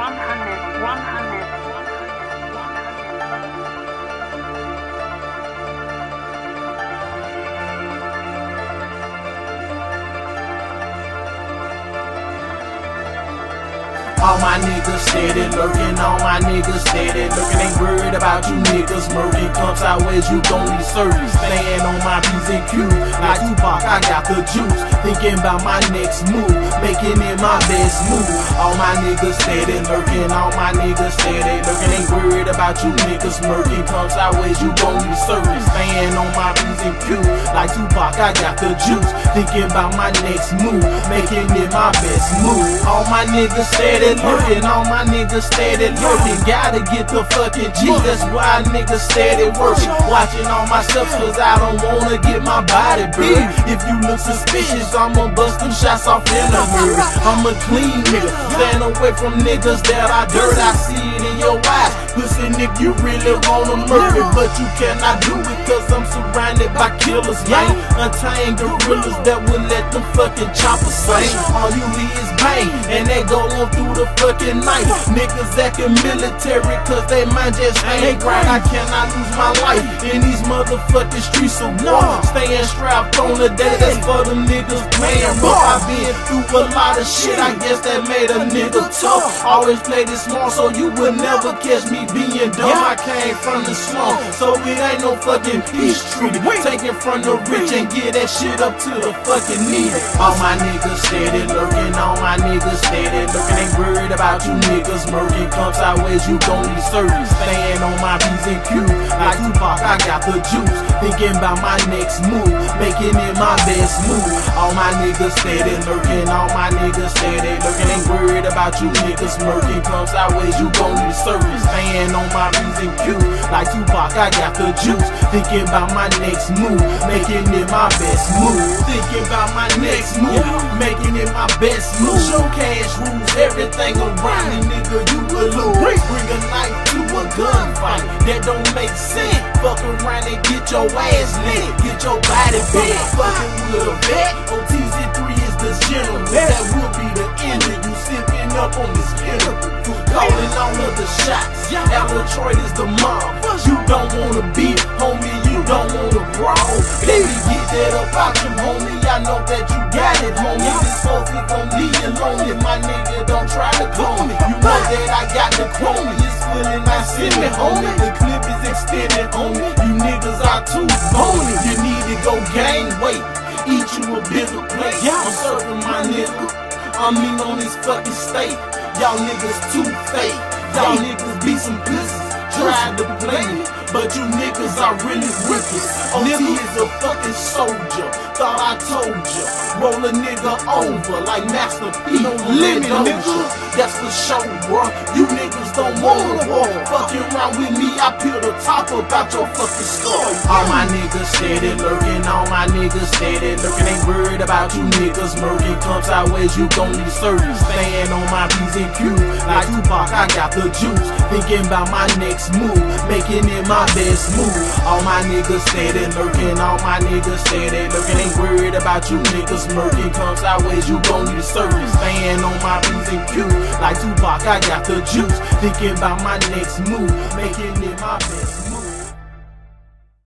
100, 100. All my niggas steady lurking, all my niggas steady lurking. Ain't worried about you niggas murking. Come sideways, you gon' need service. Staying on my P's and Q's. Like Tupac, I got the juice. Thinking about my next move, making it my best move. All my niggas steady lurking, all my niggas steady lurking. Ain't worried about you niggas murking. Come sideways, you gon' need service. Staying on my P's and Q's. Like Tupac, I got the juice. Thinking about my next move, making it my best move. All my niggas steady lurking, all my niggas steady lurking. Gotta get the fucking G, that's why niggas steady working. Watching all my steps, cause I don't wanna get my body burned. If you look suspicious, I'ma bust them shots off in a hurry. I'm a clean nigga, stand away from niggas that I dirt. I see it in your eyes. Pussy nigga, you really wanna murder, but you cannot do it, cause I'm surrounded by killers, man. Untamed gorillas that will let them fucking choppers sing. All you hear is bang, and they go on through the fucking night. Niggas acting military, cause they mind just ain't right. I cannot lose my life in these motherfucking streets of war. Staying strapped on the day, that's for them niggas playing rough. I've been through a lot of shit, I guess that made a nigga tough. Always played it small, so you would never catch me being dumb. I came from the slum, so it ain't no fucking peace treaty. Taking from the rich and get that shit up to the fucking needy. All my niggas steady lurking, all my niggas steady lurking. Ain't worried about you niggas murking. Come sideways, you gon' need service. Staying on my P's and Q's. Like Tupac, I got the juice. Thinking about my next move, making it my best move. All my niggas steady lurking, all my niggas steady lurking. Ain't worried about you niggas murking. Come sideways, you gon' need service. Staying on my P's and Q's. Like Tupac, I got the juice. Thinking about my next move, making it my best move. Thinking about my next move, making it my best move. Show cash rules everything around me, nigga. You a lose. Bring a knife to a gunfight. That don't make sense. Fuck around and get your ass lit. Get your body bent. Fucking with a vet. OTZ3 is the general. That will be the end of you sipping up on this pinnacle. Calling all of the shots. Detroit is the mob. You don't wanna beat, homie. Don't wanna. Let me get that up out you, homie. I know that you got it, homie. This focus on me alone. If my nigga don't try to clone me, you know that I got the chrome. It's feeling I send me, homie. The clip is extended, homie. You niggas are too bony. You need to go gain weight. Eat you a bigger plate. I'm serving my nigga. I mean on this fucking state. Y'all niggas too fake. Y'all niggas be some pussies. Tried to play me, but you niggas are really wicked. OT is a fucking soldier. Thought I told ya. Roll a nigga over like Master P. No limit, nigga. That's for sure, bro. You niggas don't wanna war. Fucking around with me, I peel the top about your fucking skull. All my niggas steady lurking, all my niggas steady lurking. Ain't worried about you niggas murking. Come sideways, you gon' need service. Staying on my P's and Q's. Like Tupac, I got the juice. Thinking about my next move, making it my best move. All my niggas steady lurking, all my niggas steady lurking. Ain't worried about you niggas murking. Come sideways, you gon' need service. Staying on my P's and Q's. Like Tupac, I got the juice. Thinking about my next move, making it my best.